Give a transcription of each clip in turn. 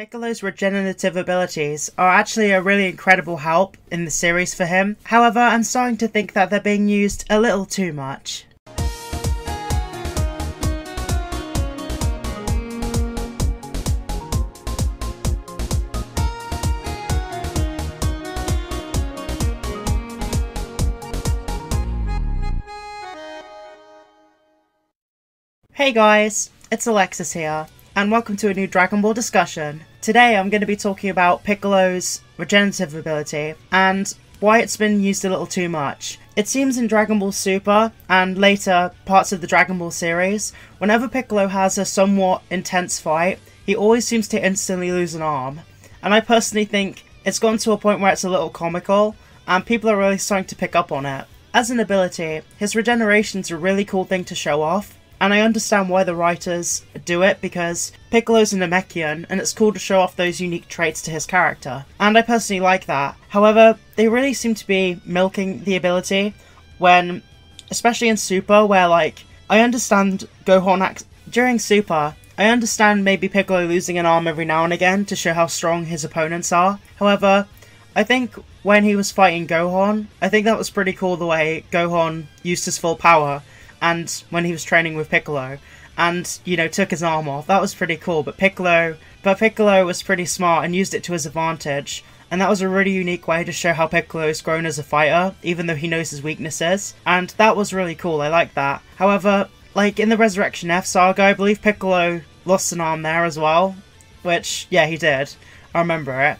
Piccolo's regenerative abilities are actually a really incredible help in the series for him. However, I'm starting to think that they're being used a little too much. Hey guys, it's Alexis here, and welcome to a new Dragon Ball discussion. Today I'm going to be talking about Piccolo's regenerative ability, and why it's been used a little too much. It seems in Dragon Ball Super, and later parts of the Dragon Ball series, whenever Piccolo has a somewhat intense fight, he always seems to instantly lose an arm. And I personally think it's gone to a point where it's a little comical, and people are really starting to pick up on it. As an ability, his regeneration's a really cool thing to show off, and I understand why the writers do it because Piccolo's a Namekian and it's cool to show off those unique traits to his character. And I personally like that. However, they really seem to be milking the ability when, especially in Super, where like, I understand Gohan acts during Super. I understand maybe Piccolo losing an arm every now and again to show how strong his opponents are. However, I think when he was fighting Gohan, I think that was pretty cool the way Gohan used his full power and when he was training with Piccolo, and you know took his arm off. That was pretty cool. But Piccolo, but Piccolo was pretty smart and used it to his advantage. And that was a really unique way to show how Piccolo's grown as a fighter, even though he knows his weaknesses. And that was really cool, I like that. However, like in the Resurrection F saga, I believe Piccolo lost an arm there as well. Which, yeah, he did. I remember it.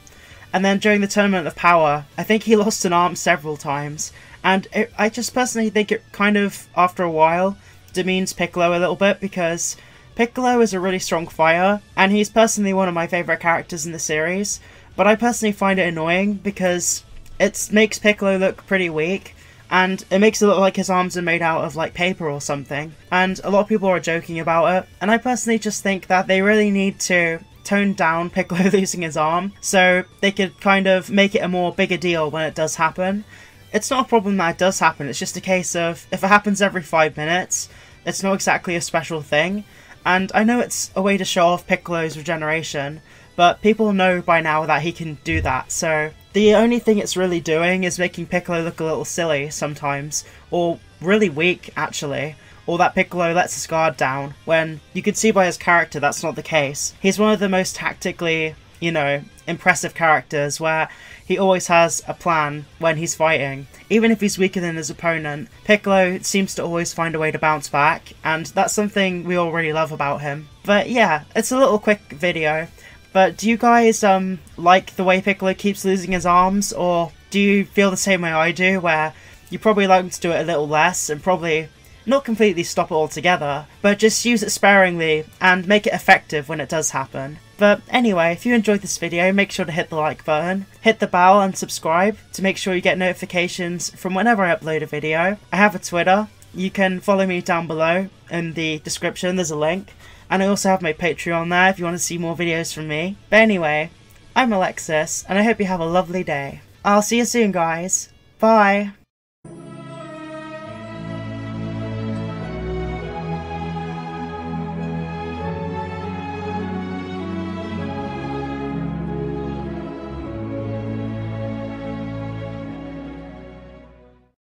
And then during the Tournament of Power, I think he lost an arm several times. And it, I just personally think it kind of, after a while, demeans Piccolo a little bit because Piccolo is a really strong fighter, and he's personally one of my favourite characters in the series. But I personally find it annoying because it makes Piccolo look pretty weak, and it makes it look like his arms are made out of like paper or something. And a lot of people are joking about it, and I personally just think that they really need to tone down Piccolo losing his arm so they could kind of make it a more bigger deal when it does happen it's not a problem that it does happen, it's just a case of if it happens every five minutes, it's not exactly a special thing. And I know it's a way to show off Piccolo's regeneration, but people know by now that he can do that, so the only thing it's really doing is making Piccolo look a little silly sometimes, or really weak actually, or that Piccolo lets his guard down, when you can see by his character that's not the case. He's one of the most tactically, you know, impressive characters where he always has a plan when he's fighting. Even if he's weaker than his opponent, Piccolo seems to always find a way to bounce back, and that's something we all really love about him. But yeah, it's a little quick video. But do you guys um like the way Piccolo keeps losing his arms, or do you feel the same way I do, where you probably like him to do it a little less and probably not completely stop it altogether, but just use it sparingly and make it effective when it does happen. But anyway, if you enjoyed this video, make sure to hit the like button, hit the bell and subscribe to make sure you get notifications from whenever I upload a video. I have a Twitter, you can follow me down below in the description, there's a link. And I also have my Patreon there if you want to see more videos from me. But anyway, I'm Alexis, and I hope you have a lovely day. I'll see you soon, guys. Bye!